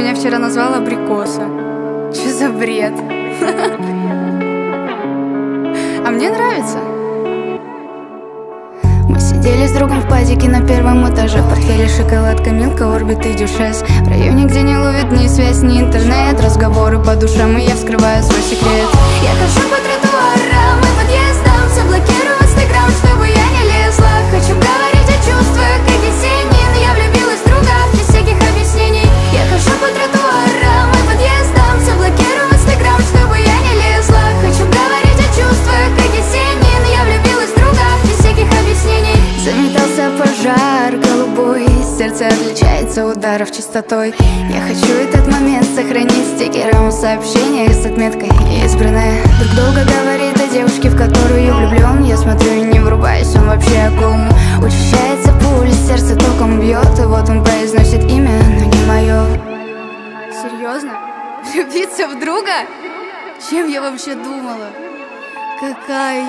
меня вчера назвал абрикоса. Че за бред? А мне нравится. Мы сидели с другом в падике на первом этаже В портфеле шоколадка, милка, орбит и дюшес В районе, где не ловит ни связь, ни интернет Разговоры по душам, и я вскрываю свой секрет Я хожу по тротуарам Заметался пожар голубой. Сердце отличается ударов частотой. Я хочу этот момент сохранить стикером В сообщениях с отметкой. Избранная Друг долго говорит о девушке, в которую влюблен Я смотрю и не врубаюсь, он вообще о ком Учащается пульс, сердце током бьет И вот он произносит имя, но не мое Серьезно? Влюбиться в друга? Чем я вообще думала? Какая я